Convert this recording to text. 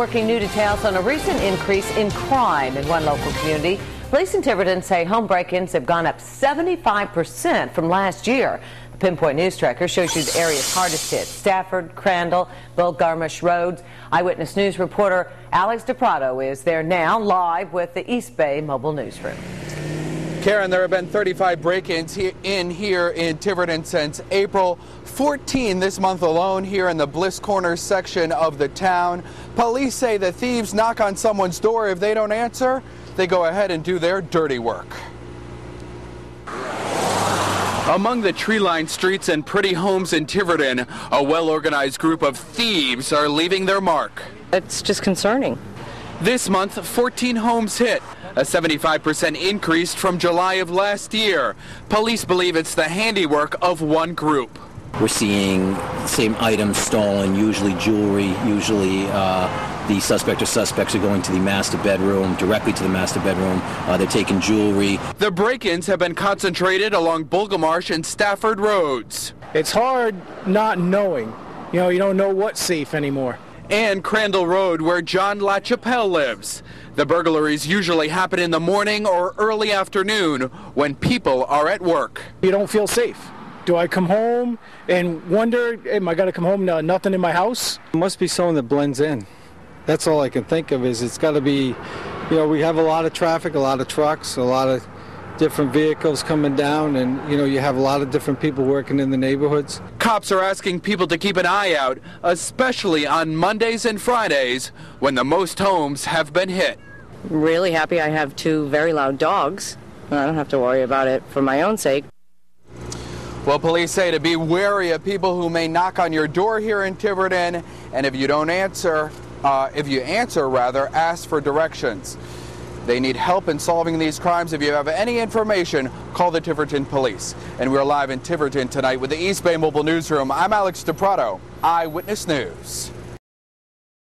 working new details on a recent increase in crime in one local community. Police in Tiverton say home break-ins have gone up 75% from last year. The Pinpoint News Tracker shows you the areas hardest hit, Stafford, Crandall, Bulgarmarsh Roads. Eyewitness News reporter Alex DiPrato is there now live with the East Bay Mobile Newsroom. Karen, there have been 35 break-ins in here in Tiverton since April. 14 this month alone here in the Bliss Corners section of the town. Police say the thieves knock on someone's door. If they don't answer, they go ahead and do their dirty work. Among the tree-lined streets and pretty homes in Tiverton, a well-organized group of thieves are leaving their mark. It's just concerning. This month, 14 homes hit, a 75% increase from July of last year. Police believe it's the handiwork of one group. We're seeing same items stolen, usually jewelry, usually uh, the suspect or suspects are going to the master bedroom, directly to the master bedroom. Uh, they're taking jewelry. The break-ins have been concentrated along Bulgarmarsh and Stafford roads. It's hard not knowing. You know, you don't know what's safe anymore. And Crandall Road, where John LaChapelle lives. The burglaries usually happen in the morning or early afternoon when people are at work. You don't feel safe. Do I come home and wonder, am I going to come home to nothing in my house? It must be someone that blends in. That's all I can think of is it's got to be, you know, we have a lot of traffic, a lot of trucks, a lot of different vehicles coming down and you know you have a lot of different people working in the neighborhoods. Cops are asking people to keep an eye out, especially on Mondays and Fridays when the most homes have been hit. Really happy I have two very loud dogs. I don't have to worry about it for my own sake. Well, police say to be wary of people who may knock on your door here in Tiverton, and if you don't answer, uh, if you answer rather, ask for directions. They need help in solving these crimes. If you have any information, call the Tiverton Police. And we're live in Tiverton tonight with the East Bay Mobile Newsroom. I'm Alex DiPrato, Eyewitness News.